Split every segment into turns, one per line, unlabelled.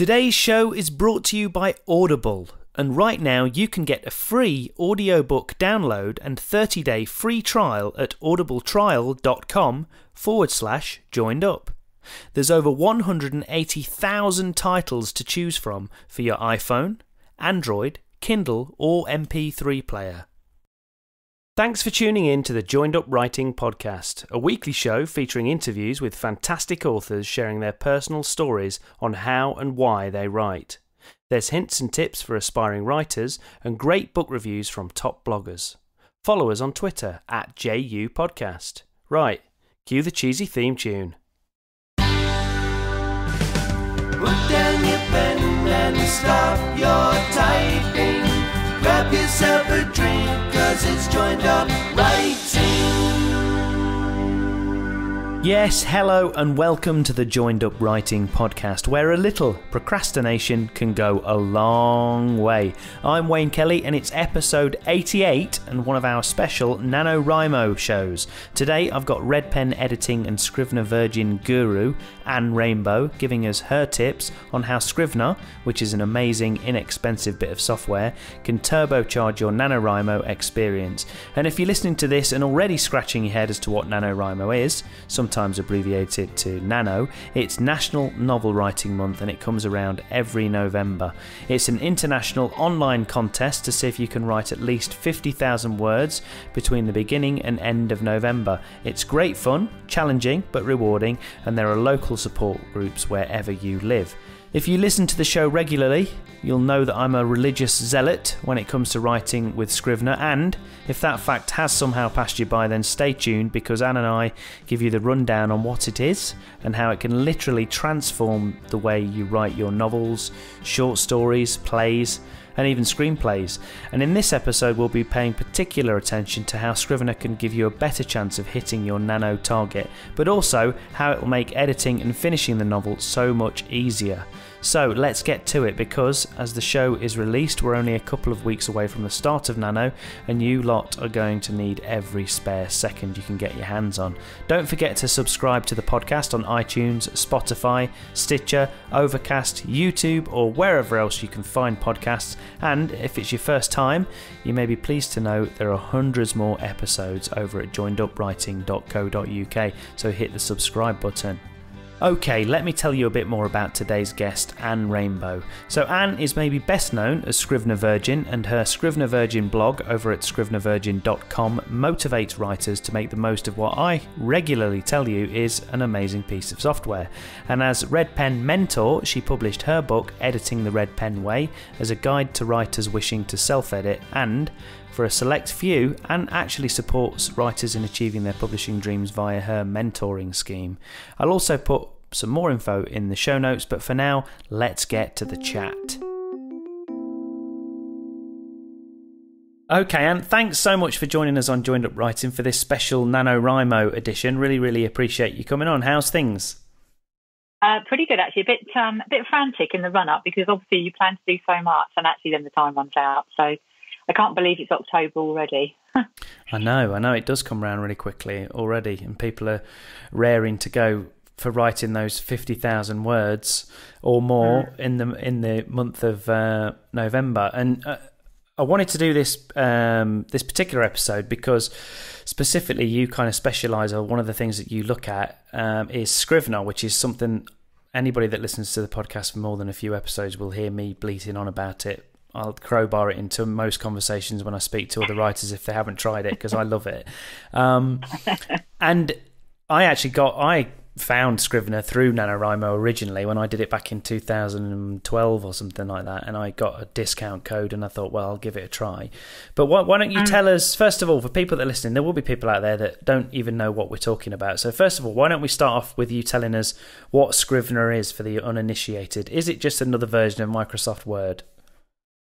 Today's show is brought to you by Audible, and right now you can get a free audiobook download and 30 day free trial at audibletrial.com forward slash joined up. There's over 180,000 titles to choose from for your iPhone, Android, Kindle, or MP3 player. Thanks for tuning in to the Joined Up Writing Podcast, a weekly show featuring interviews with fantastic authors sharing their personal stories on how and why they write. There's hints and tips for aspiring writers and great book reviews from top bloggers. Follow us on Twitter at JU Podcast. Right, cue the cheesy theme tune.
Put down your pen and stop your typing. Grab yourself a drink, cause it's joined up right writing.
Yes, hello, and welcome to the Joined Up Writing Podcast, where a little procrastination can go a long way. I'm Wayne Kelly, and it's episode 88 and one of our special NaNoWriMo shows. Today, I've got Red Pen editing and Scrivener Virgin guru, Anne Rainbow, giving us her tips on how Scrivener, which is an amazing, inexpensive bit of software, can turbocharge your NaNoWriMo experience. And if you're listening to this and already scratching your head as to what NaNoWriMo is, sometimes abbreviated to Nano, it's National Novel Writing Month and it comes around every November. It's an international online contest to see if you can write at least 50,000 words between the beginning and end of November. It's great fun, challenging but rewarding, and there are local support groups wherever you live. If you listen to the show regularly, you'll know that I'm a religious zealot when it comes to writing with Scrivener, and if that fact has somehow passed you by, then stay tuned because Anne and I give you the rundown on what it is and how it can literally transform the way you write your novels, short stories, plays, and even screenplays. And in this episode, we'll be paying particular attention to how Scrivener can give you a better chance of hitting your nano target, but also how it will make editing and finishing the novel so much easier. So let's get to it because as the show is released, we're only a couple of weeks away from the start of Nano, and you lot are going to need every spare second you can get your hands on. Don't forget to subscribe to the podcast on iTunes, Spotify, Stitcher, Overcast, YouTube, or wherever else you can find podcasts. And if it's your first time, you may be pleased to know there are hundreds more episodes over at joinedupwriting.co.uk, so hit the subscribe button. Okay, let me tell you a bit more about today's guest, Anne Rainbow. So, Anne is maybe best known as Scrivener Virgin, and her Scrivener Virgin blog over at scrivenervirgin.com motivates writers to make the most of what I regularly tell you is an amazing piece of software. And as Red Pen mentor, she published her book, Editing the Red Pen Way, as a guide to writers wishing to self edit and for a select few Anne actually supports writers in achieving their publishing dreams via her mentoring scheme. I'll also put some more info in the show notes, but for now, let's get to the chat. Okay, Anne thanks so much for joining us on Joined Up Writing for this special NaNoWriMo edition. Really, really appreciate you coming on. How's things?
Uh, pretty good, actually. A bit, um, a bit frantic in the run up because obviously you plan to do so much, and actually then the time runs out. So I can't believe it's October already.
I know, I know it does come around really quickly already, and people are raring to go for writing those fifty thousand words or more mm. in the in the month of uh, November. And uh, I wanted to do this um, this particular episode because specifically you kind of specialize, or one of the things that you look at um, is Scrivener, which is something anybody that listens to the podcast for more than a few episodes will hear me bleating on about it I'll crowbar it into most conversations when I speak to other writers if they haven't tried it because I love it. Um, and I actually got I found Scrivener through NaNoWriMo originally when I did it back in 2012 or something like that, and I got a discount code and I thought, well, I'll give it a try. But why, why don't you tell us first of all for people that are listening? There will be people out there that don't even know what we're talking about. So first of all, why don't we start off with you telling us what Scrivener is for the uninitiated? Is it just another version of Microsoft Word?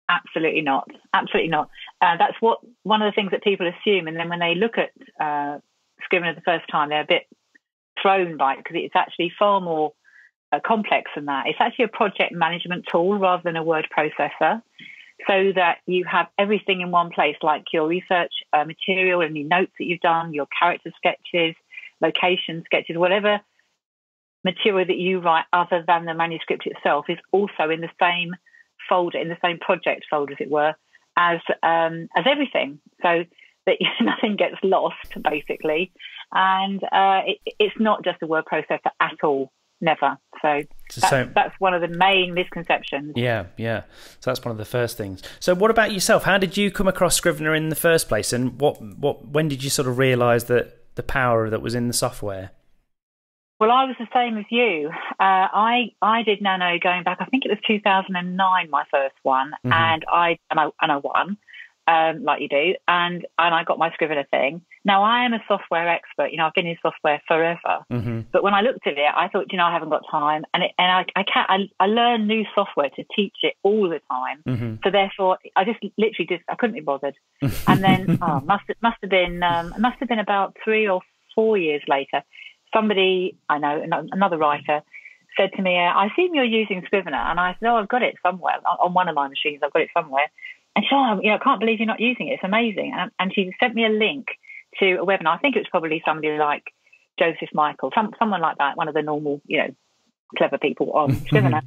Absolutely not. Absolutely not. Uh, that's what one of the things that people assume, and then when they look at uh, Scrivener the first time, they're a bit thrown by it because it's actually far more uh, complex than that. It's actually a project management tool rather than a word processor, so that you have everything in one place, like your research uh, material your notes that you've done, your character sketches, location sketches, whatever material that you write other than the manuscript itself is also in the same folder, in the same project folder, as it were, as um, as everything. So that nothing gets lost, basically, and uh, it, it's not just a word processor at all. Never. So that's, so that's, one of the main misconceptions.
Yeah, yeah. So that's one of the first things. So what about yourself? How did you come across Scrivener in the first place, and what what when did you sort of realise that the power that was in the software?
Well, I was the same as you. Uh, I I did Nano going back. I think it was 2009, my first one, mm-hmm. and I and I and I won um, like you do, and and I got my Scrivener thing. Now I am a software expert. You know, I've been in software forever. Mm-hmm. But when I looked at it, I thought, you know, I haven't got time, and it, and I I can't. I, I learn new software to teach it all the time. Mm-hmm. So therefore, I just literally just I couldn't be bothered. and then oh, must must have been um, must have been about three or four years later. Somebody I know, another writer, said to me, uh, "I assume you're using Scrivener," and I said, "Oh, I've got it somewhere on one of my machines. I've got it somewhere." And she, oh, you know, I can't believe you're not using it. It's amazing. And, and she sent me a link to a webinar. I think it was probably somebody like Joseph Michael, some, someone like that, one of the normal, you know, clever people on Scrivener.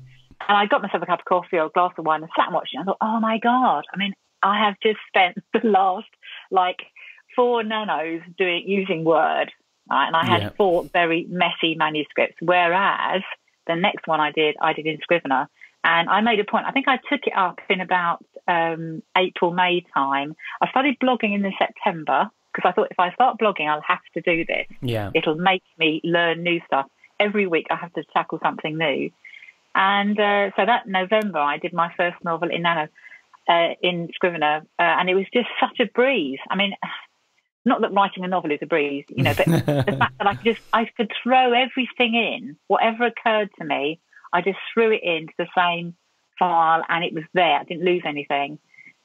and I got myself a cup of coffee or a glass of wine and sat and watched watching. I thought, oh my God. I mean, I have just spent the last like four nanos doing using Word. Right? And I had yeah. four very messy manuscripts. Whereas the next one I did, I did in Scrivener. And I made a point. I think I took it up in about um, April, May time. I started blogging in the September because I thought if I start blogging, I'll have to do this.
Yeah.
It'll make me learn new stuff. Every week I have to tackle something new. And uh, so that November, I did my first novel in Nano, uh, in Scrivener, uh, and it was just such a breeze. I mean, not that writing a novel is a breeze, you know, but the fact that I could just I could throw everything in, whatever occurred to me, I just threw it into the same file and it was there. I didn't lose anything.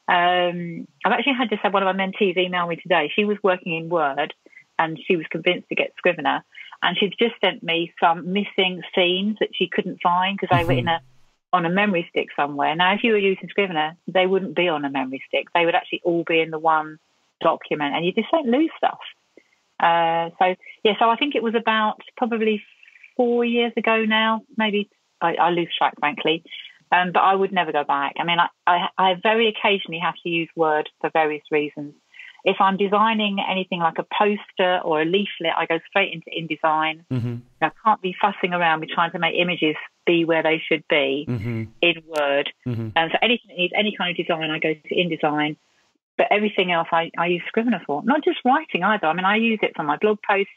Um, I've actually had just had one of my mentees email me today. She was working in Word and she was convinced to get Scrivener. And she's just sent me some missing scenes that she couldn't find because they were in a on a memory stick somewhere. Now, if you were using Scrivener, they wouldn't be on a memory stick. They would actually all be in the one document, and you just don't lose stuff. Uh, so yeah, so I think it was about probably four years ago now, maybe I, I lose track, frankly. Um, but I would never go back. I mean, I, I, I, very occasionally have to use Word for various reasons. If I'm designing anything like a poster or a leaflet, I go straight into InDesign. Mm-hmm. I can't be fussing around with trying to make images be where they should be mm-hmm. in Word. Mm-hmm. And so anything that needs any kind of design, I go to InDesign. But everything else, I, I use Scrivener for. Not just writing either. I mean, I use it for my blog posts,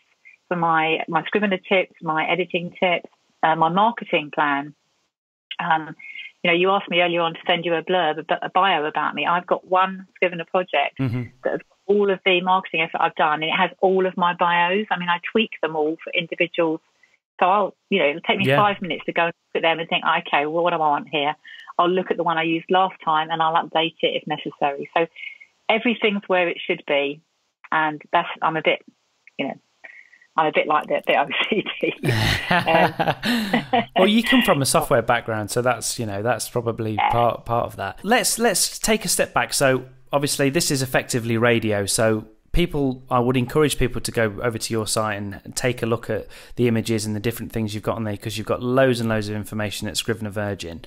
for my my Scrivener tips, my editing tips uh, my marketing plan. Um, you know, you asked me earlier on to send you a blurb, a, a bio about me. I've got one Scrivener project mm-hmm. that has all of the marketing effort I've done, and it has all of my bios. I mean, I tweak them all for individuals. So I'll, you know, it'll take me yeah. five minutes to go look at them and think, okay, well, what do I want here? I'll look at the one I used last time and I'll update it if necessary. So everything's where it should be, and that's I'm a bit, you know, I'm a bit like the, the OCD.
um, well, you come from a software background, so that's you know that's probably part part of that. Let's let's take a step back. So obviously, this is effectively radio. So people, I would encourage people to go over to your site and take a look at the images and the different things you've got on there because you've got loads and loads of information at Scrivener Virgin.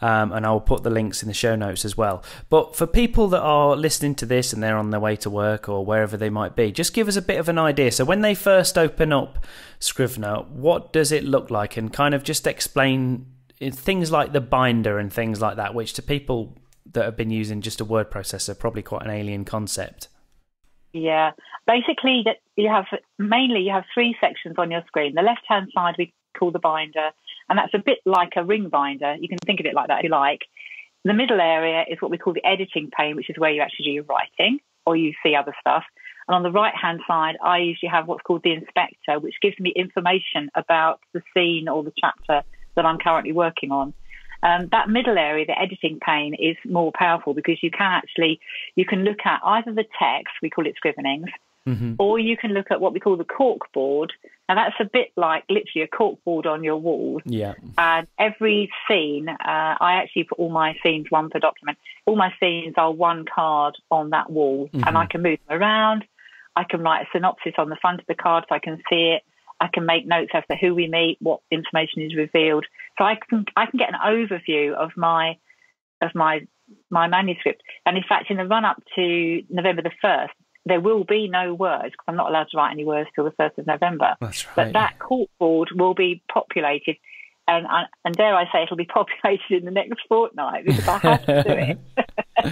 Um, and I'll put the links in the show notes as well. But for people that are listening to this and they're on their way to work or wherever they might be, just give us a bit of an idea. So when they first open up Scrivener, what does it look like? And kind of just explain things like the binder and things like that, which to people that have been using just a word processor, probably quite an alien concept.
Yeah, basically, that you have mainly you have three sections on your screen. The left hand side we call the binder, and that's a bit like a ring binder. You can think of it like that if you like. The middle area is what we call the editing pane, which is where you actually do your writing or you see other stuff. And on the right hand side, I usually have what's called the inspector, which gives me information about the scene or the chapter that I'm currently working on. Um, that middle area, the editing pane, is more powerful because you can actually you can look at either the text, we call it scrivenings, mm-hmm. or you can look at what we call the cork board. Now that's a bit like literally a cork board on your wall.
Yeah.
And every scene, uh, I actually put all my scenes one per document. All my scenes are one card on that wall, mm-hmm. and I can move them around. I can write a synopsis on the front of the card so I can see it. I can make notes as to who we meet, what information is revealed. So I can I can get an overview of my of my my manuscript. And in fact, in the run up to November the first, there will be no words because I'm not allowed to write any words till the first of November.
That's right.
But that cork board will be populated. And, and dare I say, it'll be populated in the next fortnight because I have to do it.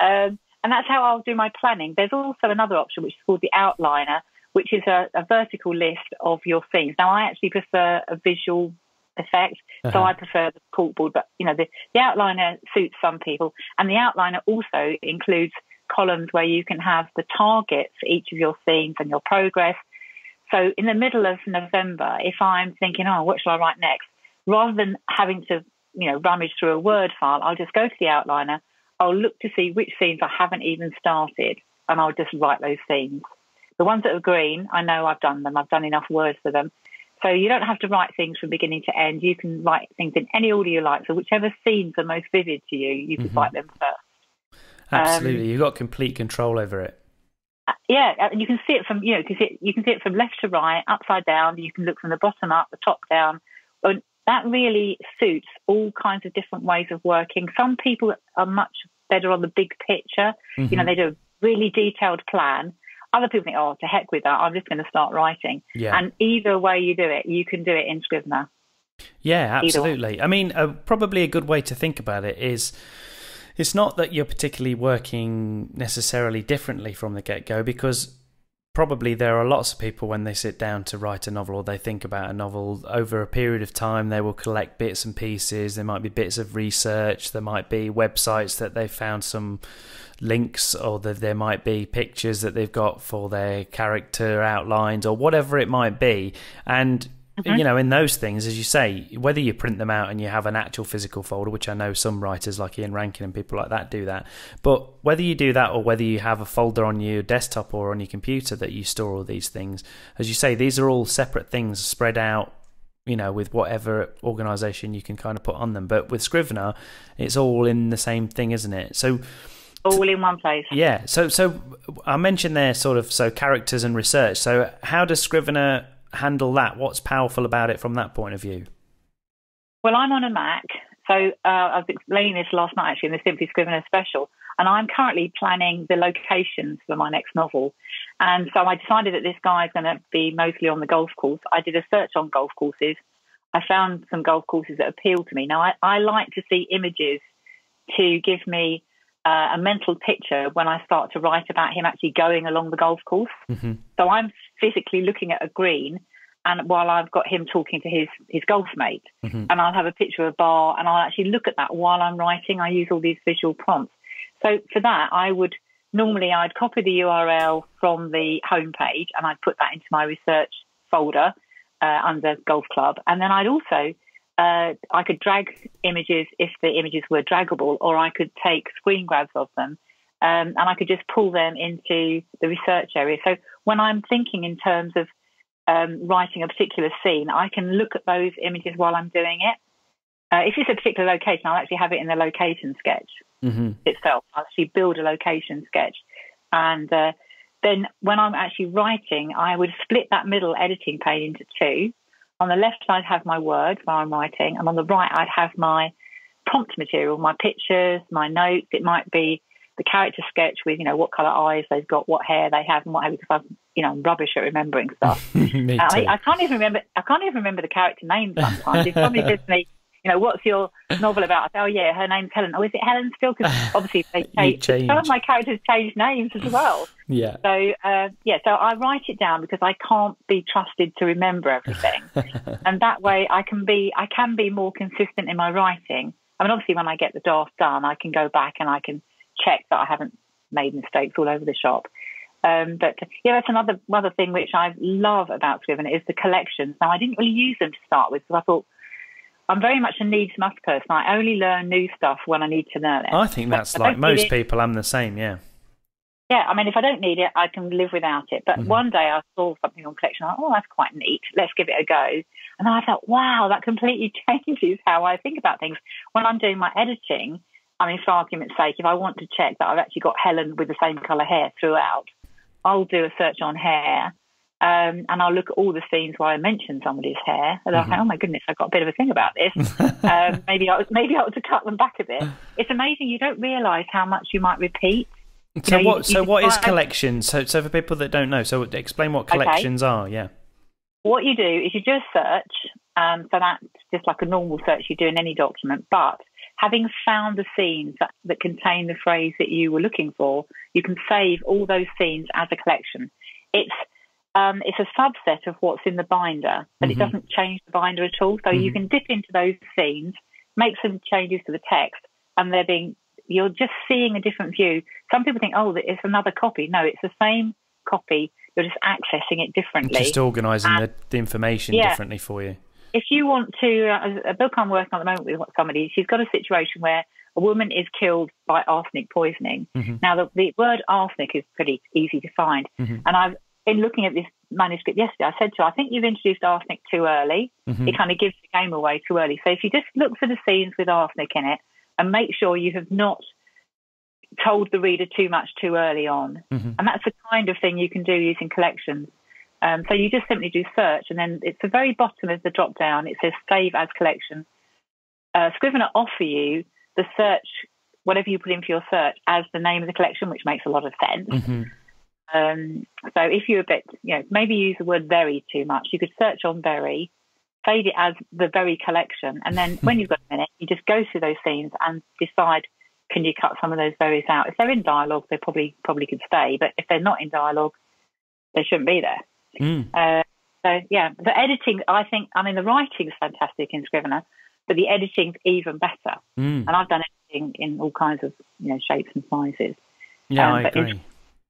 um, and that's how I'll do my planning. There's also another option which is called the outliner, which is a, a vertical list of your scenes. Now, I actually prefer a visual effect,
Uh-huh.
so I prefer the corkboard. But you know, the, the outliner suits some people, and the outliner also includes columns where you can have the targets for each of your scenes and your progress. So, in the middle of November, if I'm thinking, oh, what shall I write next, rather than having to, you know, rummage through a Word file, I'll just go to the outliner. I'll look to see which scenes I haven't even started, and I'll just write those scenes. The ones that are green, I know I've done them. I've done enough words for them. So you don't have to write things from beginning to end. You can write things in any order you like. So whichever scenes are most vivid to you, you can
Mhm.
write them first.
Absolutely, you've got complete control over it.
Uh, Yeah, and you can see it from you know you can see it, you can see it from left to right, upside down. You can look from the bottom up, the top down. And that really suits all kinds of different ways of working. Some people are much better on the big picture. You know,
Mhm.
they do a really detailed plan. Other people think, oh, to heck with that. I'm just going to start writing.
Yeah.
And either way you do it, you can do it in Scrivener.
Yeah, absolutely. I mean, uh, probably a good way to think about it is it's not that you're particularly working necessarily differently from the get go, because probably there are lots of people when they sit down to write a novel or they think about a novel over a period of time, they will collect bits and pieces. There might be bits of research, there might be websites that they've found some links, or that there might be pictures that they've got for their character outlines, or whatever it might be. And you know, in those things, as you say, whether you print them out and you have an actual physical folder, which I know some writers like Ian Rankin and people like that do that, but whether you do that or whether you have a folder on your desktop or on your computer that you store all these things, as you say, these are all separate things spread out, you know, with whatever organization you can kind of put on them. But with Scrivener, it's all in the same thing, isn't it? So,
All in one place.
yeah. So, so I mentioned there sort of so characters and research. So, how does Scrivener handle that? What's powerful about it from that point of view?
Well, I'm on a Mac, so uh, I was explaining this last night actually in the Simply Scrivener special, and I'm currently planning the locations for my next novel. And so I decided that this guy is going to be mostly on the golf course. I did a search on golf courses. I found some golf courses that appealed to me. Now, I, I like to see images to give me uh, a mental picture when I start to write about him actually going along the golf course.
hmm
So I'm physically looking at a green, and while I've got him talking to his his golf mate,
Mhm.
and I'll have a picture of a bar, and I'll actually look at that while I'm writing. I use all these visual prompts. So for that, I would normally I'd copy the URL from the homepage, and I'd put that into my research folder uh, under Golf Club, and then I'd also uh, I could drag images if the images were draggable, or I could take screen grabs of them, um, and I could just pull them into the research area. So when I'm thinking in terms of um, writing a particular scene, I can look at those images while I'm doing it. Uh, if it's a particular location, I'll actually have it in the location sketch
hmm
itself. I'll actually build a location sketch. And uh, then when I'm actually writing, I would split that middle editing pane into two. On the left, I'd have my words while I'm writing, and on the right, I'd have my prompt material, my pictures, my notes. It might be the character sketch with, you know, what colour eyes they've got, what hair they have, and what have you, because I'm, you know, I'm rubbish at remembering stuff.
Me
I, I can't even remember. I can't even remember the character names sometimes. somebody says to me, you know, what's your novel about? I say, oh yeah, her name's Helen. Oh, is it Helen still? Because obviously they
You
change. Some of my characters change names as well.
yeah.
So uh, yeah, so I write it down because I can't be trusted to remember everything, and that way I can be I can be more consistent in my writing. I mean, obviously, when I get the draft done, I can go back and I can check that I haven't made mistakes all over the shop. Um, but yeah, that's another other thing which I love about Scrivener is the collections. Now, I didn't really use them to start with because I thought I'm very much a needs must person. I only learn new stuff when I need to learn it.
I think that's
I
like most people. I'm the same. Yeah.
Yeah, I mean, if I don't need it, I can live without it. But
Mhm.
one day I saw something on collection. I thought, oh, that's quite neat. Let's give it a go. And then I thought, wow, that completely changes how I think about things. When I'm doing my editing, I mean, for argument's sake, if I want to check that I've actually got Helen with the same colour hair throughout, I'll do a search on hair Um, and I'll look at all the scenes where I mention somebody's hair, and I'll
Mm-hmm.
think, "Oh my goodness, I've got a bit of a thing about this." um, maybe I maybe I ought to cut them back a bit. It's amazing you don't realise how much you might repeat.
So
know,
what?
you
so what is collections? So so for people that don't know, so explain what
Okay.
collections are. Yeah.
What you do is you just search. Um, so that's just like a normal search you do in any document. But having found the scenes that, that contain the phrase that you were looking for, you can save all those scenes as a collection. It's um, it's a subset of what's in the binder, but it doesn't change the binder at all. So you can dip into those scenes, make some changes to the text, and they're being you're just seeing a different view. Some people think, oh, it's another copy. No, it's the same copy. You're just accessing it differently
Just organising the, the information
yeah.
differently for you.
If you want to, uh, a book I'm working on at the moment with somebody, she's got a situation where a woman is killed by arsenic poisoning. Mm-hmm. Now, the, the word arsenic is pretty easy to find. Mm-hmm. And I've been looking at this manuscript yesterday. I said to her, I think you've introduced arsenic too early. Mm-hmm. It kind of gives the game away too early. So if you just look for the scenes with arsenic in it and make sure you have not told the reader too much too early on. And that's the kind of thing you can do using collections. Um, so you just simply do search, and then it's the very bottom of the drop down. It says save as collection. Uh, Scrivener offer you the search, whatever you put in for your search, as the name of the collection, which makes a lot of sense.
Mm-hmm.
Um, so if you're a bit, you know, maybe use the word very too much, you could search on very, save it as the very collection, and then when you've got a minute, you just go through those scenes and decide can you cut some of those berries out. If they're in dialogue, they probably probably could stay, but if they're not in dialogue, they shouldn't be there.
Mm.
Uh, so yeah, the editing, I think, I mean, the writing's fantastic in Scrivener, but the editing's even better.
Mm.
And I've done editing in all kinds of you know shapes and sizes.
Yeah,
Um,
I agree.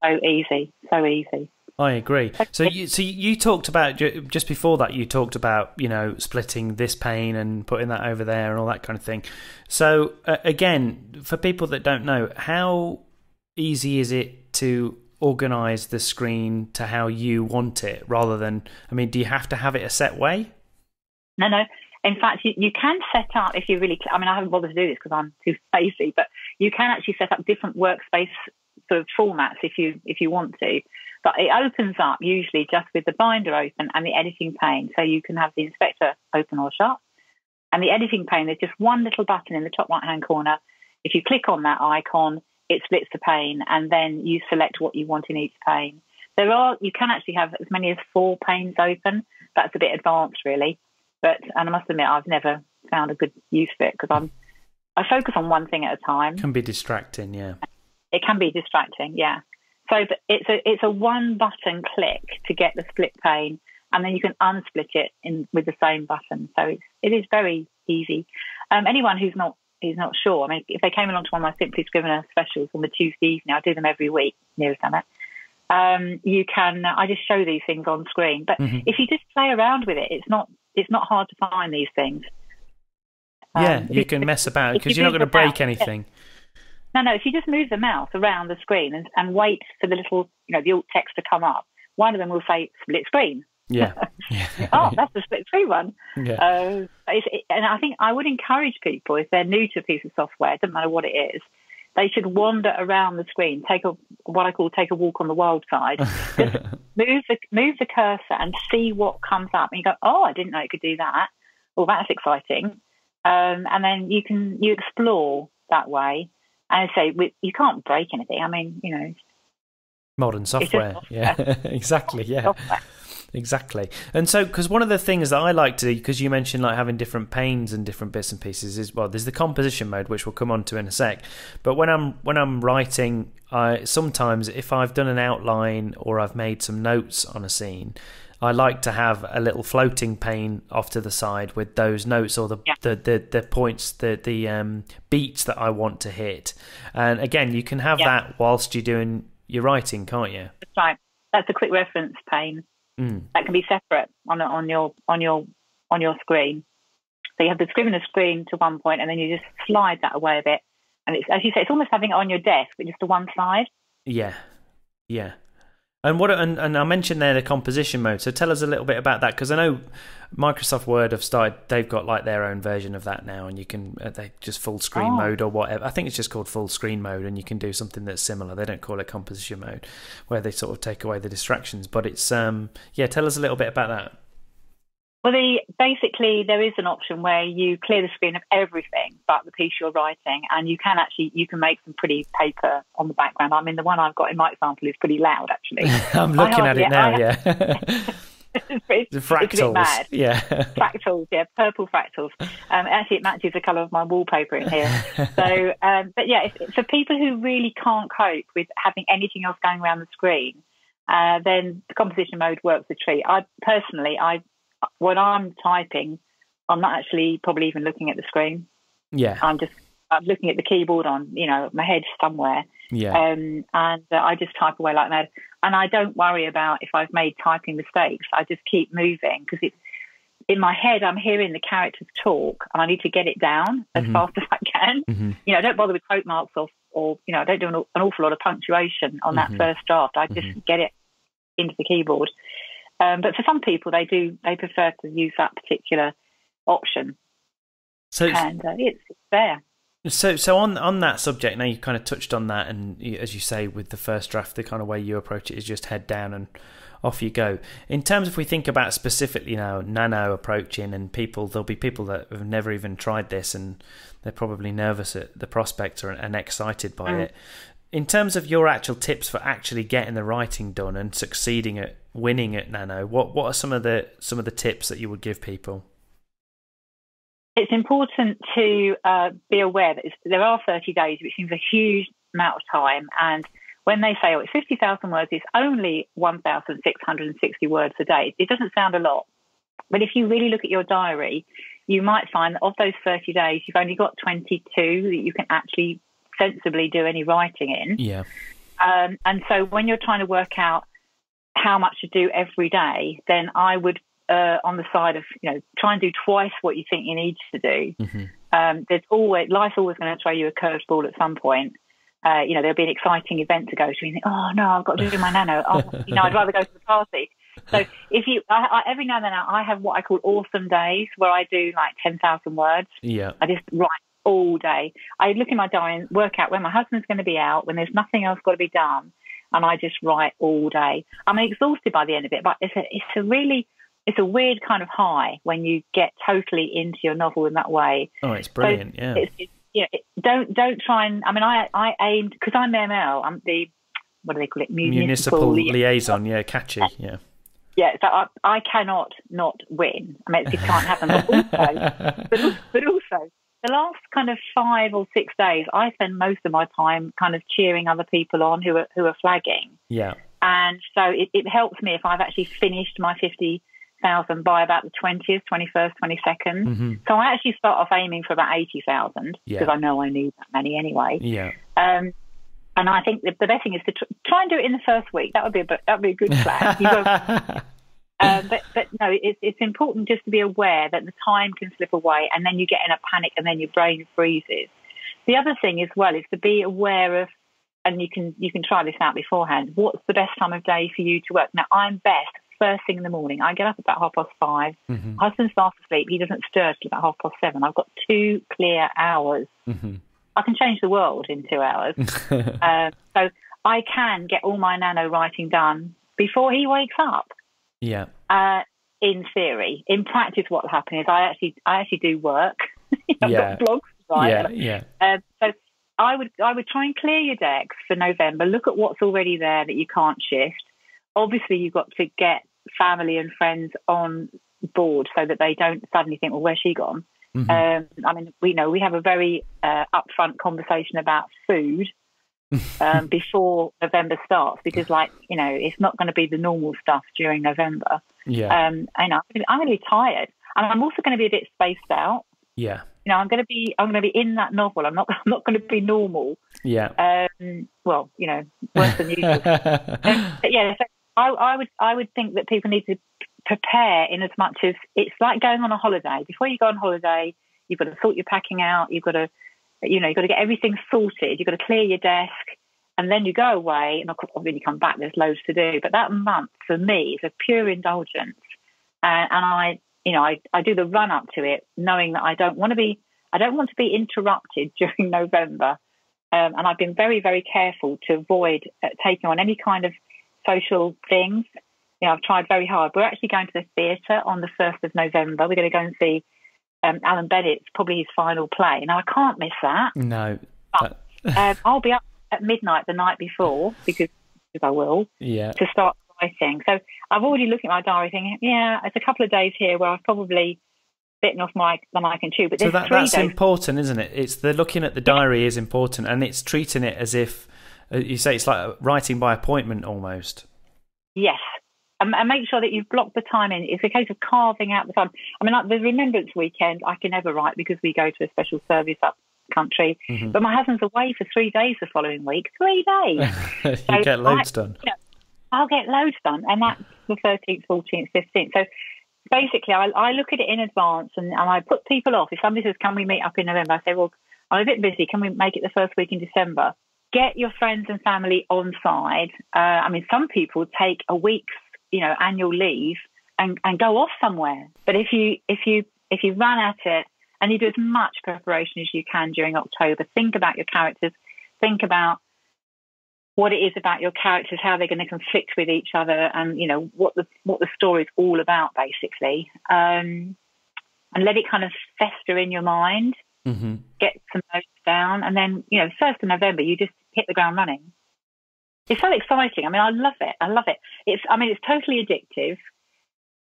So easy, so easy.
I agree. So you, so you talked about just before that. You talked about you know splitting this pane and putting that over there and all that kind of thing. So uh, again, for people that don't know, how easy is it to organize the screen to how you want it, rather than I mean, do you have to have it a set way?
No, no. In fact, you, you can set up if you really. I mean, I haven't bothered to do this because I'm too lazy, but you can actually set up different workspace sort of formats if you if you want to. But it opens up usually just with the binder open and the editing pane, so you can have the inspector open or shut. And the editing pane, there's just one little button in the top right hand corner. If you click on that icon, it splits the pane, and then you select what you want in each pane. There are you can actually have as many as four panes open. That's a bit advanced, really. But and I must admit, I've never found a good use for it because I'm I focus on one thing at a time.
It Can be distracting. Yeah.
It can be distracting, yeah. So but it's a it's a one button click to get the split pane, and then you can unsplit it in with the same button. So it's it is very easy. Um, anyone who's not who's not sure, I mean, if they came along to one of my Simply Scrivener specials on the Tuesday evening, I do them every week. Nearest done it. Um, you can I just show these things on screen, but if you just play around with it, it's not it's not hard to find these things.
Yeah,
Um,
you can mess about because
you
you're not going to break anything.
No, no. If you just move the mouse around the screen and, and wait for the little, you know, the alt text to come up, one of them will say split screen.
Yeah. yeah.
Oh, that's a split screen one.
yeah.
Uh, it, and I think I would encourage people if they're new to a piece of software, it doesn't matter what it is, they should wander around the screen, take a what I call take a walk on the wild side, just move the move the cursor and see what comes up, and you go, oh, I didn't know it could do that. Well, that's exciting. Um, and then you can you explore that way. And I say we, you can't break anything. I mean, you know,
Modern
just
software. Yeah. exactly. Yeah.
software.
Exactly. And so, because one of the things that I like to do, because you mentioned like having different panes and different bits and pieces, is well, there's the composition mode, which we'll come on to in a sec. But when I'm when I'm writing, I sometimes if I've done an outline or I've made some notes on a scene, I like to have a little floating pane off to the side with those notes or the
Yeah.
the, the, the points, the the um, beats that I want to hit. And again, you can have
Yeah.
that whilst you're doing your writing, can't you?
That's right. That's a quick reference pane.
Mm.
that can be separate on on your on your on your screen. So you have the Scrivener screen to one point, and then you just slide that away a bit. And it's as you say, it's almost having it on your desk, but just to one side.
Yeah, yeah. And what and, and I mentioned there the composition mode. So tell us a little bit about that because I know Microsoft Word have started. They've got like their own version of that now, and you can uh, they just full screen
Oh.
mode or whatever. I think it's just called full screen mode, and you can do something that's similar. They don't call it composition mode, where they sort of take away the distractions. But it's um yeah. Tell us a little bit about that.
Well, the, basically, there is an option where you clear the screen of everything but the piece you're writing, and you can actually you can make some pretty paper on the background. I mean, the one I've got in my example is pretty loud, actually.
I'm looking at it now.
I-
yeah,
it's,
the
it's a bit
fractals. Yeah,
fractals, yeah, purple fractals. Um, actually, it matches the colour of my wallpaper in here. So, um, but yeah, if, for people who really can't cope with having anything else going around the screen, uh, then the composition mode works a treat. I personally, I when I'm typing, I'm not actually probably even looking at the screen.
yeah,
I'm just I'm looking at the keyboard on, you know, my head somewhere,
yeah.
um, and uh, I just type away like that. And I don't worry about if I've made typing mistakes. I just keep moving because it's in my head. I'm hearing the characters talk, and I need to get it down as
Mhm.
fast as I can.
Mhm.
You know, I don't bother with quote marks or, or you know, I don't do an, an awful lot of punctuation on
Mhm.
that first draft. I just get it into the keyboard. Um, but for some people, they do they prefer to use that particular option,
So
and uh, it's there.
So, so on on that subject, now you kind of touched on that, and as you say, with the first draft, the kind of way you approach it is just head down and off you go. In terms, if we think about specifically now nano approaching, and people, there'll be people that have never even tried this, and they're probably nervous at the prospect or, and excited by
Mm.
it. In terms of your actual tips for actually getting the writing done and succeeding at winning at nano, what what are some of the some of the tips that you would give people?
it's important to uh, be aware that it's, there are 30 days, which seems a huge amount of time. And when they say, oh, it's 50,000 words, it's only 1,660 words a day. It doesn't sound a lot. But if you really look at your diary, you might find that of those 30 days, you've only got 22 that you can actually sensibly do any writing in.
Yeah,
Um, and so when you're trying to work out how much to do every day, then I would, uh, on the side of, you know, try and do twice what you think you need to do.
hmm
Um, there's always, life's always going to throw you a curveball at some point. Uh, you know, there'll be an exciting event to go to. And you think, oh no, I've got to do my nano. Oh, you know, I'd rather go to the party. So if you, I, I, every now and then I have what I call awesome days where I do like 10,000 words.
yeah,
I just write all day. I look in my diary and work out when my husband's going to be out, when there's nothing else got to be done, and I just write all day. I'm exhausted by the end of it, but it's a it's a really it's a weird kind of high when you get totally into your novel in that way.
Oh, it's brilliant. Yeah,
It's, it's, know, it, don't don't try and. I mean, I I aimed because I'm ML. I'm the what do they call it?
municipal
lia-
liaison. Yeah, catchy. Yeah.
yeah, so I, I cannot not win. I mean, it can't happen. But also, but, but also, the last kind of five or six days, I spend most of my time kind of cheering other people on who are who are flagging,
yeah.
and so it, it helps me if I've actually finished my fifty thousand by about the twentieth, twenty first, twenty second.
hmm
So I actually start off aiming for about eighty thousand
Yeah.
because I know I need that many anyway.
Yeah.
Um, and I think the, the best thing is to tr- try and do it in the first week. That would be a, that would be a good plan. Um, but but no, it's it's important just to be aware that the time can slip away, and then you get in a panic, and then your brain freezes. The other thing as well is to be aware of, and you can you can try this out beforehand. What's the best time of day for you to work? Now, I'm best first thing in the morning. I get up about half past five.
Mhm.
Husband's fast asleep. He doesn't stir till about half past seven. I've got two clear hours.
Mhm.
I can change the world in two hours. um, so I can get all my nano writing done before he wakes up.
Yeah.
Uh, in theory, in practice, what will happen is I actually I actually do work. I've
Yeah.
got blogs write.
Yeah. Yeah.
Uh, so I would I would try and clear your decks for November. Look at what's already there that you can't shift. Obviously, you've got to get family and friends on board so that they don't suddenly think, "Well, where's she gone?"
Mhm.
Um, I mean, we know we have a very uh, upfront conversation about food um, before November starts because, like, you know, it's not going to be the normal stuff during November.
yeah.
Um, and I'm, I'm going to be tired, and I'm also going to be a bit spaced out.
yeah.
You know, I'm going to be I'm going to be in that novel. I'm not I'm not going to be normal.
Yeah.
Um, well, you know, worse than usual. But yeah, so I, I would I would think that people need to prepare in as much as it's like going on a holiday. Before you go on holiday, you've got to sort your packing out. You've got to, you know, you've got to get everything sorted. You've got to clear your desk. and then you go away, and of course, when you come back, there's loads to do. But that month for me is a pure indulgence, uh, and I, you know, I, I do the run up to it, knowing that I don't want to be, I don't want to be interrupted during November, um, and I've been very, very careful to avoid uh, taking on any kind of social things. You know, I've tried very hard. We're actually going to the theatre on the first of November. We're going to go and see um, Alan Bennett's probably his final play. Now I can't miss that.
No.
But, um, I'll be up at midnight the night before because, because I will
Yeah.
to start writing. So I've already looked at my diary thinking, yeah, it's a couple of days here where I've probably bitten off my than I can chew. But
So that, that's
days.
important, isn't it? It's the looking at the diary is important, and it's treating it as if uh, you say it's like writing by appointment almost.
Yes. And, and make sure that you've blocked the time in. It's a case of carving out the time. I mean, like the Remembrance Weekend, I can never write because we go to a special service up country.
Mhm.
But my husband's away for three days the following week. Three days.
you
So
get loads
I-
done.
I'll get loads done, and that's the 13th, 14th, 15th. So basically, I, I look at it in advance and, and I put people off. If somebody says, Can we meet up in November? I say, Well, I'm a bit busy. Can we make it the first week in December? Get your friends and family on side. Uh, I mean, some people take a week's, you know, annual leave and, and go off somewhere. But if you if you if you run at it and you do as much preparation as you can during October, think about your characters, think about what it is about your characters, how they're going to conflict with each other, and you know what the what the story's all about, basically. Um, and let it kind of fester in your mind.
hmm
Get some notes down, and then you know, first of November, you just hit the ground running. It's so exciting. I mean, I love it. I love it. It's. I mean, it's totally addictive.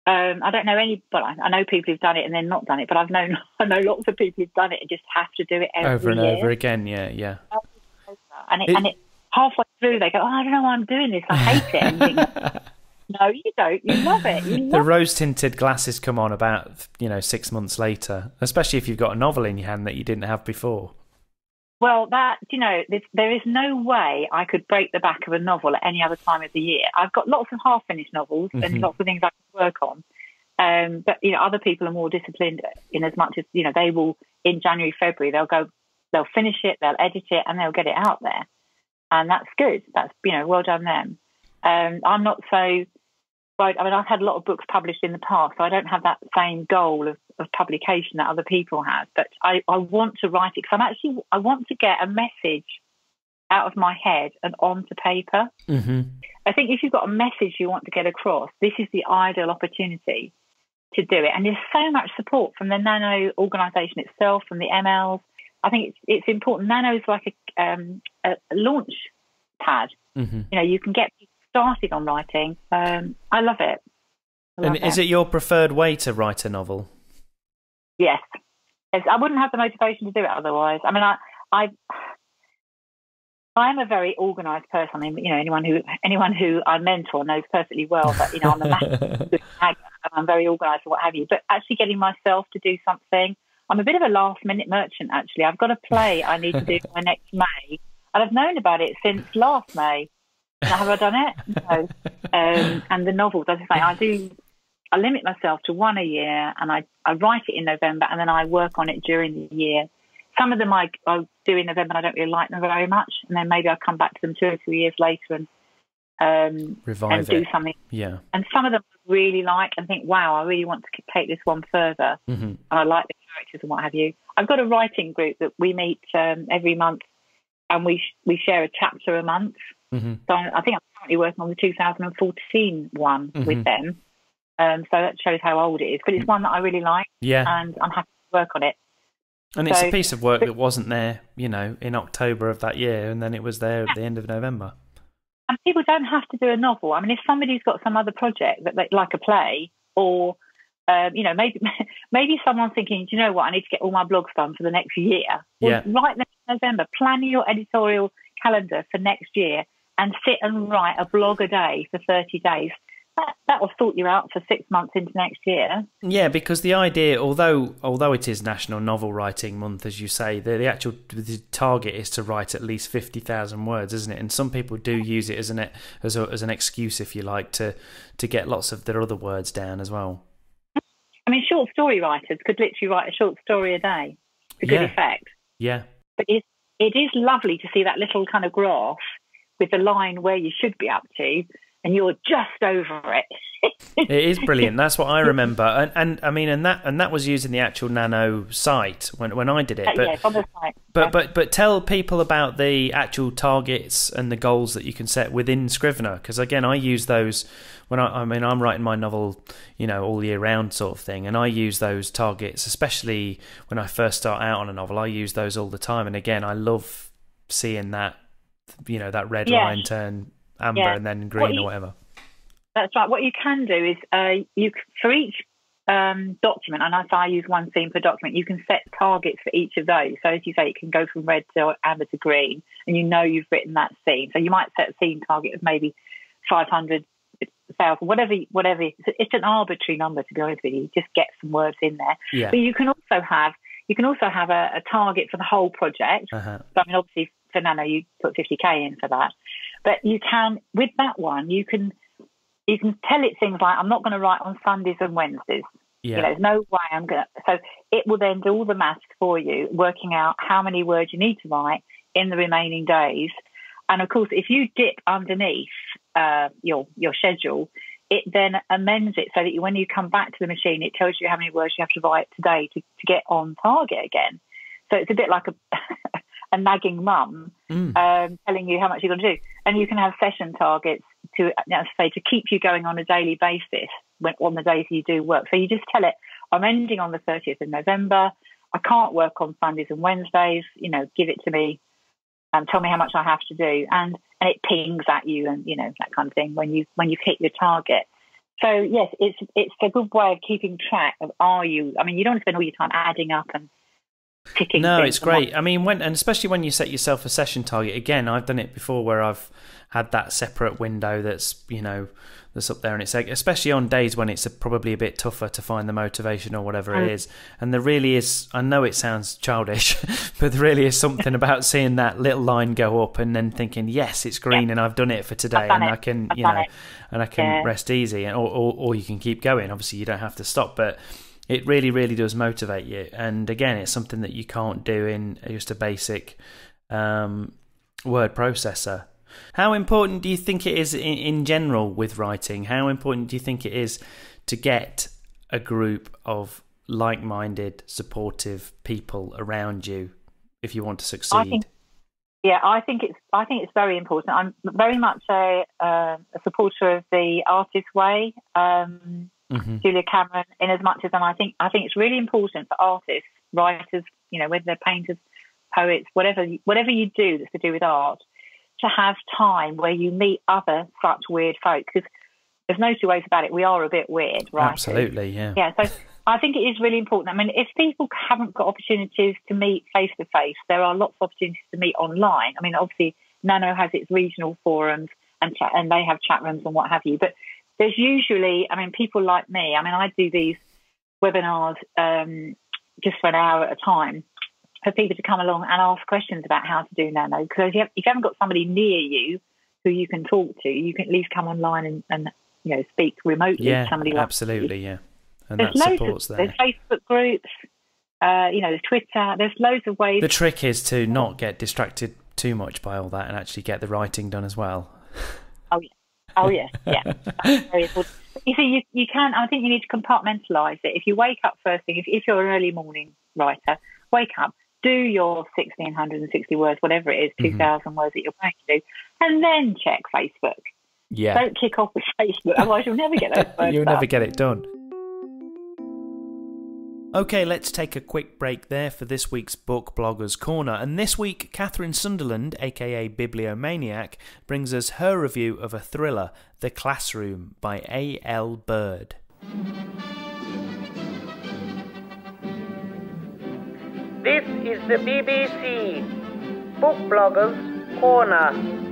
Um, I don't know any, but I, I know people who've done it and then not done it. But I've known I know lots of people who've done it and just have to do it every
Over and
year.
over again. Yeah, yeah.
and it,
It-
and it halfway through they go, oh, I don't know why I'm doing this. I hate it. And no, you don't. You love it. You
the rose tinted glasses come on about you know six months later, especially if you've got a novel in your hand that you didn't have before.
Well, that you know, there's, no way I could break the back of a novel at any other time of the year. I've got lots of half-finished novels
Mhm.
and lots of things I can work on. Um, but you know, other people are more disciplined in as much as you know they will in January, February they'll go, they'll finish it, they'll edit it, and they'll get it out there, and that's good. That's you know, well done them. Um, I'm not so. Right, I mean, I've had a lot of books published in the past, so I don't have that same goal of, of publication that other people have. But I, I want to write it because I'm actually I want to get a message out of my head and onto paper.
Mm-hmm.
I think if you've got a message you want to get across, this is the ideal opportunity to do it. And there's so much support from the Nano organisation itself, from the MLs. I think it's it's important. Nano is like a, um, a launch pad.
hmm
You know, you can get people started on writing. Um, I love it. I love
And is it your preferred way to write a novel?
Yes. yes. I wouldn't have the motivation to do it otherwise. I mean, I, I, I am a very organised person. I mean, you know, anyone who anyone who I mentor knows perfectly well that you know I'm a massive good and I'm very organised and what have you. But actually, getting myself to do something, I'm a bit of a last minute merchant. Actually, I've got a play I need to do by next May, and I've known about it since last May. Have I done it? No. Um, and the novels, as I say, I do. I limit myself to one a year, and I, I write it in November, and then I work on it during the year. Some of them I, I do in November, and I don't really like them very much, and then maybe I'll come back to them two or three years later and um, and
Revive
do
it.
something.
Yeah.
And some of them I really like and think, wow, I really want to take this one further
hmm
and I like the characters and what have you. I've got a writing group that we meet um, every month, and we sh- we share a chapter a month.
Hmm
So I think I'm currently working on the 2014 one
Mhm.
with them. Um, so that shows how old it is, but it's one that I really like,
Yeah.
and I'm happy to work on it.
And it's a piece of work that wasn't there, you know, in October of that year, and then it was there at the end of November.
And people don't have to do a novel. I mean, if somebody's got some other project that they, like a play, or um, you know, maybe maybe someone's thinking, do you know what? I need to get all my blogs done for the next year. Well,
Yeah.
Right next November, plan your editorial calendar for next year, and sit and write a blog a day for 30 days. That will sort you out for six months into next year.
Yeah, because the idea, although although it is National Novel Writing Month, as you say, the, the actual the target is to write at least fifty thousand words, isn't it? And some people do use it as an as a, as an excuse, if you like, to to get lots of their other words down as well.
I mean, short story writers could literally write a short story a day to good
Yeah.
effect.
Yeah,
But it, it is lovely to see that little kind of graph with the line where you should be up to, and you're just over it.
it is brilliant. That's what I remember, and, and I mean, and that and that was using the actual Nano site when when I did it.
Oh, but, yes, on the site.
But
yeah.
but but tell people about the actual targets and the goals that you can set within Scrivener, because again, I use those when I I mean I'm writing my novel, you know, all year round sort of thing, and I use those targets, especially when I first start out on a novel. I use those all the time, and again, I love seeing that, you know, that red
Yeah.
line turn amber
Yeah.
and then green
you-
or whatever.
That's right. What you can do is uh, you for each um, document, and I I use one scene per document. You can set targets for each of those. So as you say, it can go from red to amber to green, and you know you've written that scene. So you might set a scene target of maybe five hundred thousand, whatever, whatever. It's, it's an arbitrary number, to be honest with you. Just get some words in there.
Yeah.
But you can also have you can also have a, a target for the whole project.
Uh-huh.
So, I mean, obviously for Nano, you put 50k in for that, but you can with that one, you can you can tell it things like, "I'm not going to write on Sundays and Wednesdays."
Yeah.
You know, there's no way I'm going to. So it will then do all the maths for you, working out how many words you need to write in the remaining days. And of course, if you dip underneath uh, your your schedule, it then amends it so that you, when you come back to the machine, it tells you how many words you have to write today to, to get on target again. So it's a bit like a a nagging mum
Mm.
um, telling you how much you're going to do, and you can have session targets to, as I say, to keep you going on a daily basis when, on the days you do work. So you just tell it, I'm ending on the 30th of November. I can't work on Sundays and Wednesdays. You know, give it to me. Um, tell me how much I have to do, and and it pings at you, and you know that kind of thing when you when you've hit your target. So yes, it's it's a good way of keeping track of are you. I mean, you don't want to spend all your time adding up and ticking.
No, it's great. I mean, when and especially when you set yourself a session target. Again, I've done it before where I've had that separate window that's you know that's up there, and it's like, especially on days when it's probably a bit tougher to find the motivation or whatever it
Mm.
is. And there really is. I know it sounds childish, but there really is something about seeing that little line go up and then thinking, yes, it's green, and I've done it for today, and
it.
I can
I've
you know,
it.
and I can
Yeah.
rest easy, and or, or or you can keep going. Obviously, you don't have to stop, but it really really does motivate you. And again it's something that you can't do in just a basic um, word processor. How important do you think it is in, in general with writing? How important do you think it is to get a group of like-minded supportive people around you if you want to succeed?
I think, yeah, I think it's I think it's very important. I'm very much a, uh, a supporter of the artist way, um,
Mhm.
Julia Cameron. In as much as, and I think I think it's really important for artists, writers, you know, whether they're painters, poets, whatever whatever you do that's to do with art, to have time where you meet other such weird folk. Because there's no two ways about it. We are a bit weird, right?
absolutely yeah
Yeah, so I think it is really important. I mean, if people haven't got opportunities to meet face to face, there are lots of opportunities to meet online. I mean, obviously, Nano has its regional forums and chat, and they have chat rooms and what have you. But there's usually, I mean, people like me. I mean, I do these webinars um, just for an hour at a time for people to come along and ask questions about how to do Nano. Because if you, have, if you haven't got somebody near you who you can talk to, you can at least come online and, and you know speak remotely
yeah
to somebody like
absolutely yeah and
there's
that supports
of,
there
There's Facebook groups, uh, you know, there's Twitter. There's loads of ways.
The trick is to not get distracted too much by all that and actually get the writing done as well.
oh yeah, oh yeah, yeah. Very important. You see, you, you can. I think you need to compartmentalise it. If you wake up first thing, if, if you're an early morning writer, wake up, do your 1660 words, whatever it is,
Mhm.
2000 words that you're going to do, and then check Facebook.
Yeah.
Don't kick off with Facebook, otherwise you'll never get those
You'll
done.
never get it done. Okay, let's take a quick break there for this week's Book Bloggers Corner. And this week, Catherine Sunderland, aka Bibliomaniac, brings us her review of a thriller, The Classroom by A.L. Bird.
This is the BBC Book Bloggers Corner.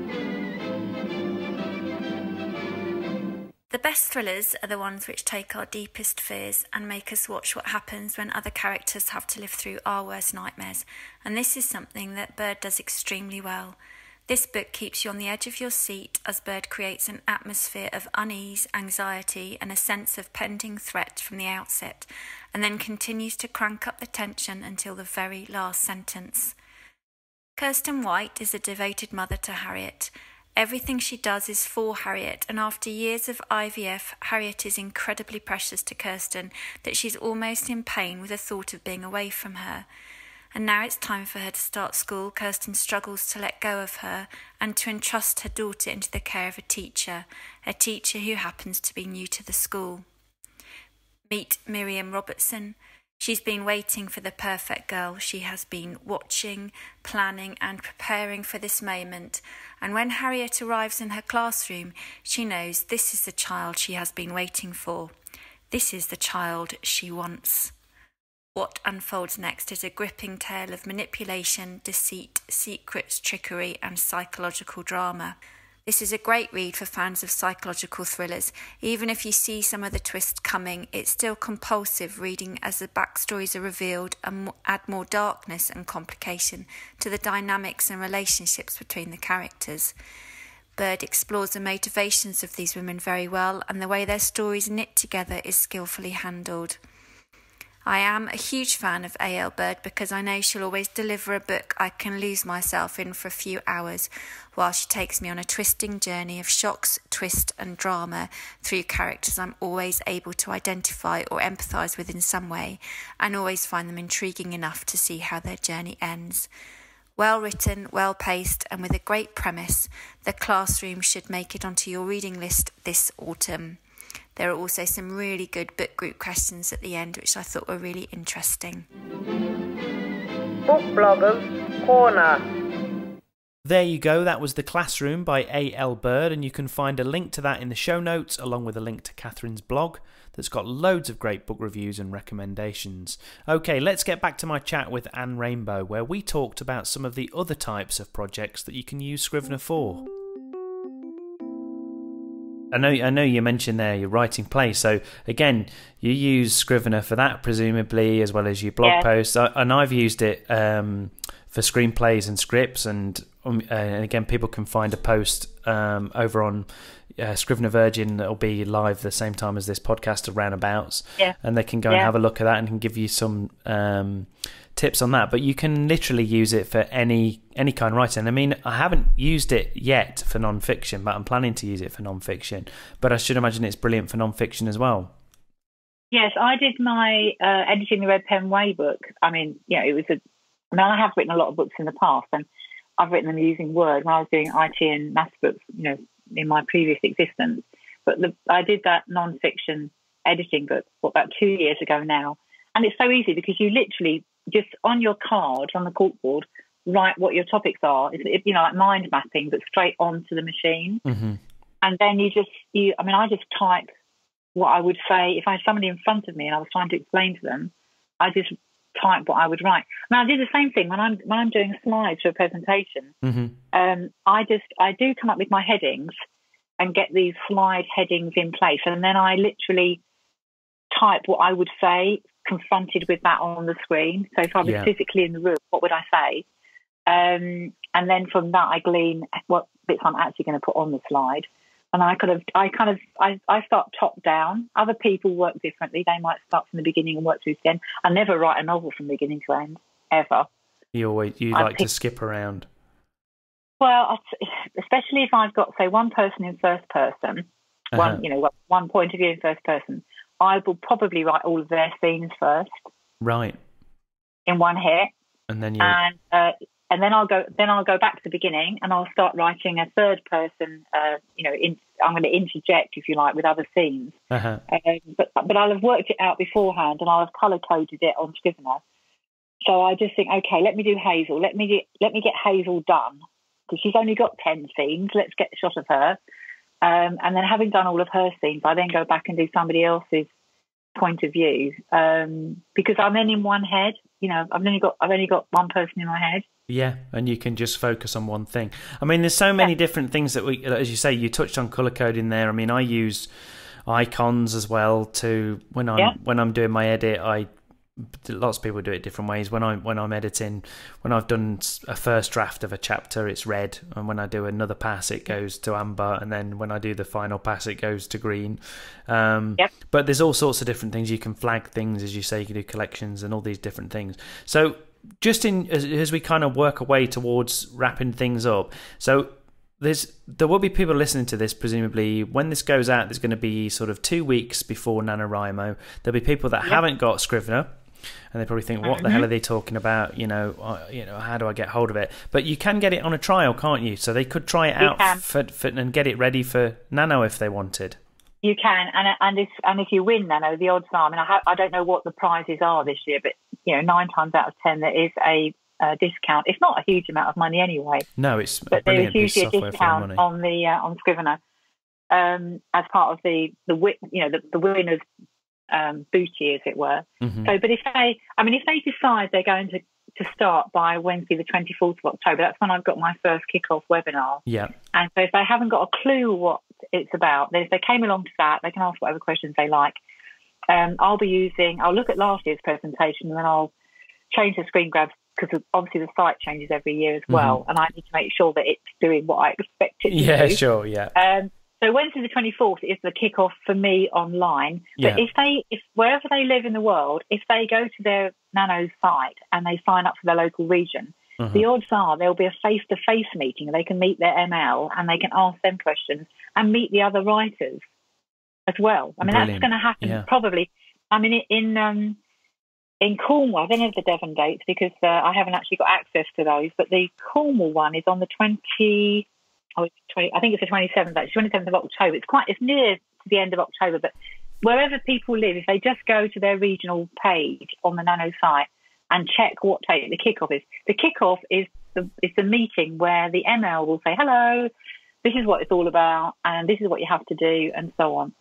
The best thrillers are the ones which take our deepest fears and make us watch what happens when other characters have to live through our worst nightmares. And this is something that Bird does extremely well. This book keeps you on the edge of your seat as Bird creates an atmosphere of unease, anxiety, and a sense of pending threat from the outset, and then continues to crank up the tension until the very last sentence. Kirsten White is a devoted mother to Harriet, Everything she does is for Harriet, and after years of IVF, Harriet is incredibly precious to Kirsten that she's almost in pain with the thought of being away from her. And now it's time for her to start school. Kirsten struggles to let go of her and to entrust her daughter into the care of a teacher, a teacher who happens to be new to the school. Meet Miriam Robertson. She's been waiting for the perfect girl. She has been watching, planning, and preparing for this moment. And when Harriet arrives in her classroom, she knows this is the child she has been waiting for. This is the child she wants. What unfolds next is a gripping tale of manipulation, deceit, secrets, trickery, and psychological drama. This is a great read for fans of psychological thrillers. Even if you see some of the twists coming, it's still compulsive reading as the backstories are revealed and add more darkness and complication to the dynamics and relationships between the characters. Bird explores the motivations of these women very well, and the way their stories knit together is skillfully handled. I am a huge fan of A.L. Bird because I know she'll always deliver a book I can lose myself in for a few hours while she takes me on a twisting journey of shocks, twist, and drama through characters I'm always able to identify or empathise with in some way and always find them intriguing enough to see how their journey ends. Well written, well paced, and with a great premise, The Classroom should make it onto your reading list this autumn. There are also some really good book group questions at the end, which I thought were really interesting.
Book Bloggers Corner.
There you go. That was The Classroom by A.L. Bird, and you can find a link to that in the show notes, along with a link to Catherine's blog that's got loads of great book reviews and recommendations. Okay, let's get back to my chat with Anne Rainbow, where we talked about some of the other types of projects that you can use Scrivener for. I know, I know you mentioned there you're writing plays. So again, you use Scrivener for that, presumably, as well as your blog
Yeah.
posts. I, and I've used it um, for screenplays and scripts. And um, uh, and again, people can find a post um, over on uh, Scrivener Virgin that'll be live the same time as this podcast of roundabouts.
Yeah.
And they can go and have a look at that and can give you some um, tips on that. But you can literally use it for any any kind of writing. I mean, I haven't used it yet for non-fiction, but I'm planning to use it for non-fiction. But I should imagine it's brilliant for non-fiction as well.
Yes, I did my uh, editing the Red Pen Way book. I mean, you know, it was a. I mean, I have written a lot of books in the past, and I've written them using Word when I was doing IT and maths books, you know, in my previous existence. But the, I did that non-fiction editing book what, about two years ago now, and it's so easy because you literally just on your card on the corkboard write what your topics are. It's it, you know like mind mapping, but straight onto the machine
Mm-hmm.
and then you just you i mean i just type what i would say if i had somebody in front of me and i was trying to explain to them i just type what i would write now i do the same thing when i'm when i'm doing slides for a presentation
Mm-hmm.
um, i just i do come up with my headings and get these slide headings in place and then i literally type what i would say confronted with that on the screen so if i was
Yeah.
physically in the room what would i say um, and then from that I glean what bits I'm actually going to put on the slide. And I kind of, I kind of, I, I start top down. Other people work differently. They might start from the beginning and work through the end. I never write a novel from beginning to end, ever.
You always you
I
like to skip around.
Well, especially if I've got, say, one person in first person,
Uh-huh.
one, you know, one point of view in first person, I will probably write all of their scenes first
Right,
in one hit.
and then you
and uh, and then I'll go then I'll go back to the beginning and I'll start writing a third person. Uh, you know, in, I'm going to interject if you like with other scenes,
uh-huh.
um, but but I'll have worked it out beforehand and I'll have color coded it on Scrivener. So I just think, okay, let me do Hazel. Let me get, let me get Hazel done because she's only got ten scenes. Let's get a shot of her. Um, and then having done all of her scenes, I then go back and do somebody else's point of view um, because I'm then in one head. You know, I've only got I've only got one person in my head.
Yeah, and you can just focus on one thing. I mean, there's so many different things that we, as you say, you touched on color coding there. I mean, I use icons as well to when I'm
Yeah.
when I'm doing my edit. I lots of people do it different ways. When I when I'm editing, when I've done a first draft of a chapter, it's red, and when I do another pass, it goes to amber, and then when I do the final pass, it goes to green. Um,
Yep.
But there's all sorts of different things you can flag things, as you say, you can do collections and all these different things. So just in as, as we kind of work away towards wrapping things up, so there's there will be people listening to this presumably when this goes out. There's going to be sort of two weeks before NaNoWriMo. There'll be people that haven't got Scrivener. And they probably think, "What the hell are they talking about?" You know, uh, you know, how do I get hold of it? But you can get it on a trial, can't you? So they could try it
You
out for, for, and get it ready for Nano if they wanted.
You can, and and if and if you win, Nano, the odds are. I mean, I, ha- I don't know what the prizes are this year, but you know, nine times out of ten, there is a, uh discount. It's not a huge amount of money anyway,
No, it's a
but there is usually a discount on the uh, on Scrivener um, as part of the the you know the, the winners um, booty, as it were.
Mhm.
So, but if they, I mean, if they decide they're going to to start by Wednesday, the twenty fourth of October, that's when I've got my first kick-off webinar.
Yeah,
And so if they haven't got a clue what it's about, then if they came along to that, they can ask whatever questions they like. Um, I'll be using, I'll look at last year's presentation and then I'll change the screen grabs because obviously the site changes every year as well. And I need to make sure that it's doing what I expect it to
yeah,
do.
sure, yeah.
Um, so Wednesday the 24th is the kick-off for me online. But
Yeah.
if they, if wherever they live in the world, if they go to their Nano site and they sign up for their local region,
Uh-huh.
the odds are there'll be a face-to-face meeting. They can meet their ML and they can ask them questions and meet the other writers as well. I mean,
Brilliant.
that's going to happen
Yeah.
probably. I mean, in um, in Cornwall, I don't know the Devon dates because uh, I haven't actually got access to those. But the Cornwall one is on the twenty. Oh, it's 20, I think it's the twenty seventh. Actually, twenty seventh of October. It's quite. It's near to the end of October, but wherever people live, if they just go to their regional page on the Nano site and check what the kickoff is, the kickoff is the is the meeting where the ML will say, "Hello, this is what it's all about, and this is what you have to do," and so on.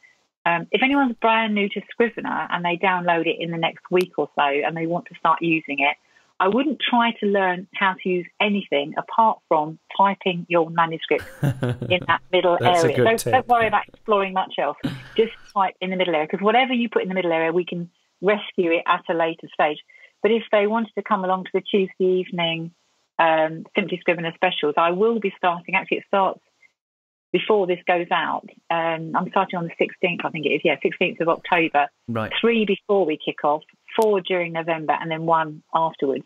Um, if anyone's brand new to Scrivener and they download it in the next week or so and they want to start using it, I wouldn't try to learn how to use anything apart from typing your manuscript in that middle area. Don't,
tip.
don't worry about exploring much else. Just type in the middle area because whatever you put in the middle area, we can rescue it at a later stage. But if they wanted to come along to the Tuesday evening um, Simply Scrivener specials, I will be starting. Actually, it starts before this goes out. Um, I'm starting on the 16th, I think it is. Yeah, 16th of October.
Right.
Three before we kick off, four during November, and then one afterwards.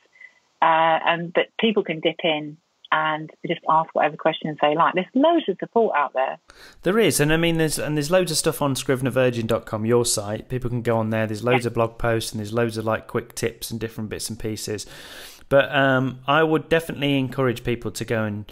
Uh, and but people can dip in and just ask whatever questions they like. There's loads of support out there.
There is, and I mean, there's and there's loads of stuff on ScrivenerVirgin.com, your site. People can go on there. There's loads of blog posts and there's loads of like quick tips and different bits and pieces. But um, I would definitely encourage people to go and.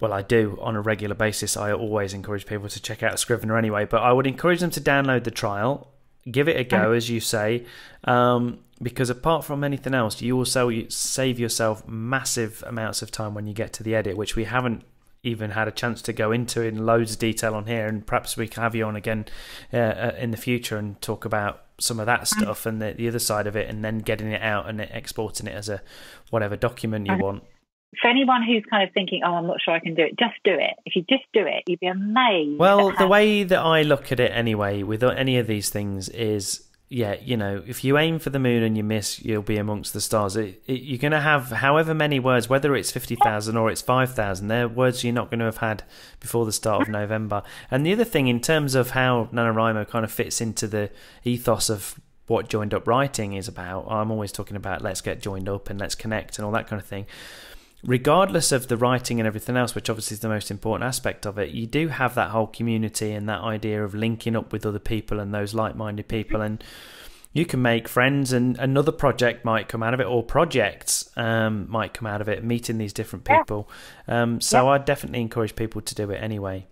Well, I do on a regular basis. I always encourage people to check out Scrivener anyway. But I would encourage them to download the trial, give it a go, as you say, um, because apart from anything else, you also save yourself massive amounts of time when you get to the edit, which we haven't even had a chance to go into in loads of detail on here, and perhaps we can have you on again uh, uh, in the future and talk about some of that stuff and the, the other side of it, and then getting it out and exporting it as a whatever document you want.
For anyone who's kind of thinking, "Oh, I'm not sure I can do it," just do it. If you just do it, you'd be amazed.
Well, the
how-
way that I look at it anyway, with any of these things, is yeah, you know, if you aim for the moon and you miss, you'll be amongst the stars. It, it, you're going to have however many words, whether it's 50,000 or it's 5,000, they're words you're not going to have had before the start of November. And the other thing, in terms of how NaNoWriMo kind of fits into the ethos of what joined up writing is about, I'm always talking about let's get joined up and let's connect and all that kind of thing regardless of the writing and everything else, which obviously is the most important aspect of it, you do have that whole community and that idea of linking up with other people and those like minded people. And you can make friends, and another project might come out of it, or projects um, might come out of it, meeting these different
Yeah.
people. Um, so I definitely encourage people to do it anyway.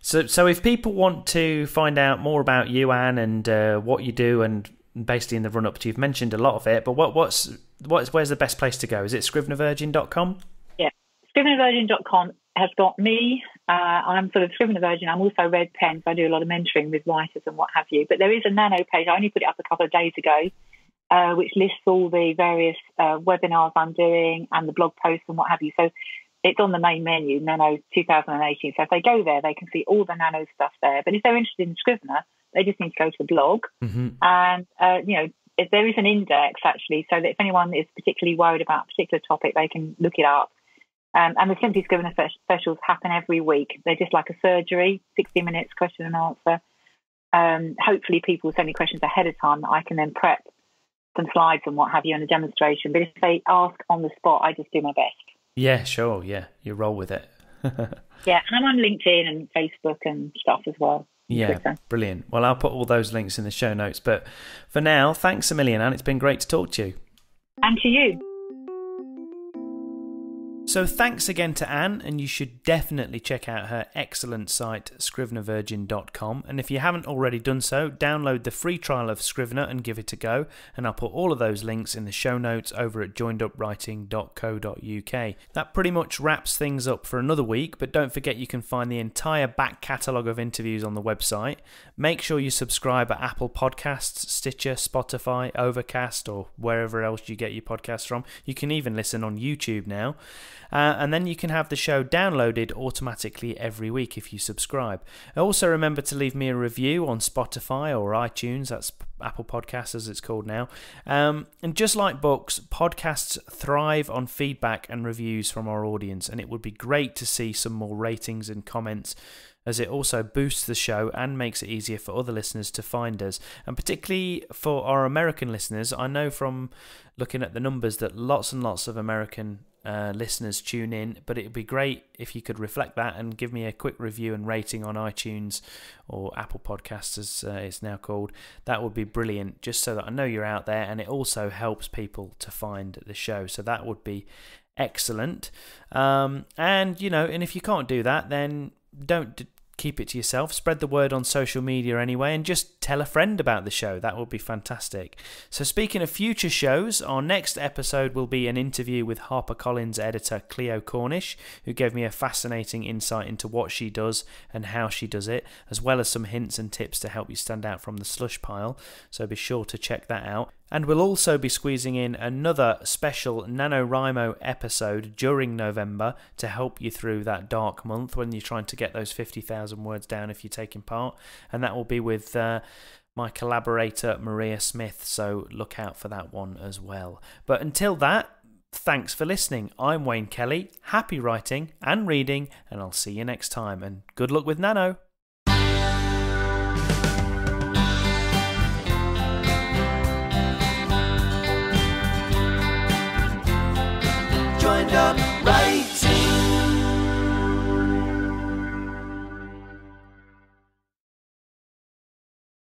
So, so if people want to find out more about you, Anne, and uh, what you do, and basically in the run up to, you've mentioned a lot of it, but what, what's, what's, where's the best place to go? Is it scrivenervirgin.com?
Yeah. ScrivenerVirgin.com has got me. Uh, I'm sort of Scrivener Virgin. I'm also Red Pen, so I do a lot of mentoring with writers and what have you. But there is a nano page. I only put it up a couple of days ago, uh, which lists all the various uh, webinars I'm doing and the blog posts and what have you. So it's on the main menu, Nano 2018. So if they go there, they can see all the Nano stuff there. But if they're interested in Scrivener, they just need to go to the blog.
Mm-hmm.
And, uh, you know, there is an index actually, so that if anyone is particularly worried about a particular topic, they can look it up. Um, and the Simply Scrivener spe- specials happen every week. They're just like a surgery, 60 minutes question and answer. Um, hopefully, people send me questions ahead of time that I can then prep some slides and what have you on a demonstration. But if they ask on the spot, I just do my best.
Yeah, sure. Yeah, you roll with it.
yeah, and I'm on LinkedIn and Facebook and stuff as well.
Yeah, brilliant. Well, I'll put all those links in the show notes. But for now, thanks a million, Anne. It's been great to talk to you.
And to you.
So thanks again to Anne, and you should definitely check out her excellent site, scrivenervirgin.com. And if you haven't already done so, download the free trial of Scrivener and give it a go. And I'll put all of those links in the show notes over at joinedupwriting.co.uk. That pretty much wraps things up for another week, but don't forget you can find the entire back catalogue of interviews on the website. Make sure you subscribe at Apple Podcasts, Stitcher, Spotify, Overcast, or wherever else you get your podcasts from. You can even listen on YouTube now. Uh, and then you can have the show downloaded automatically every week if you subscribe. Also, remember to leave me a review on Spotify or iTunes, that's Apple Podcasts as it's called now. Um, and just like books, podcasts thrive on feedback and reviews from our audience, and it would be great to see some more ratings and comments as it also boosts the show and makes it easier for other listeners to find us. And particularly for our American listeners, I know from looking at the numbers that lots and lots of American uh, listeners tune in, but it would be great if you could reflect that and give me a quick review and rating on iTunes or Apple Podcasts, as uh, it's now called. That would be brilliant, just so that I know you're out there, and it also helps people to find the show. So that would be excellent. Um, and you know, and if you can't do that, then don't keep it to yourself. Spread the word on social media anyway, and just tell a friend about the show. That would be fantastic. So, speaking of future shows, our next episode will be an interview with HarperCollins editor Cleo Cornish, who gave me a fascinating insight into what she does and how she does it, as well as some hints and tips to help you stand out from the slush pile. So, be sure to check that out. And we'll also be squeezing in another special NaNoWriMo episode during November to help you through that dark month when you're trying to get those 50,000 words down if you're taking part. And that will be with uh, my collaborator Maria Smith, so look out for that one as well. But until that, thanks for listening. I'm Wayne Kelly. Happy writing and reading, and I'll see you next time. And good luck with Nano.
Up writing.